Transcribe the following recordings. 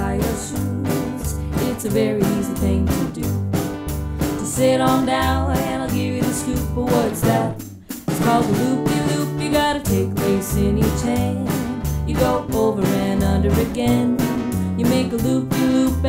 tie your shoes. It's a very easy thing to do. To sit on down and I'll give you the scoop of what's that? It's called the loopy loop. You gotta take lace in each hand. You go over and under again. You make a loopy loop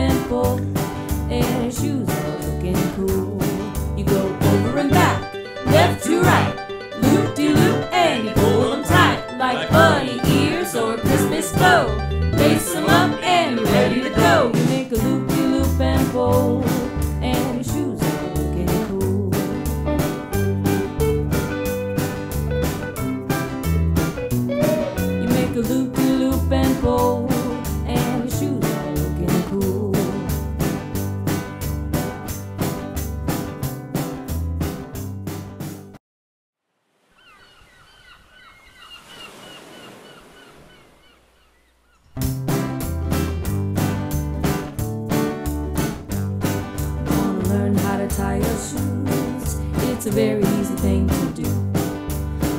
tie your shoes? It's a very easy thing to do.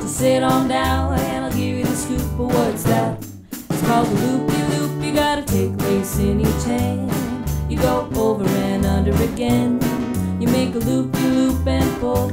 To sit on down and I'll give you the scoop of what's that? It's called the loopy loop. You gotta take place in each hand. You go over and under again. You make a loopy loop and pull,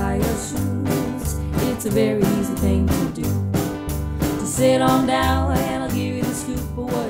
tie your shoes. It's a very easy thing to do. To sit on down and I'll give you the scoop of what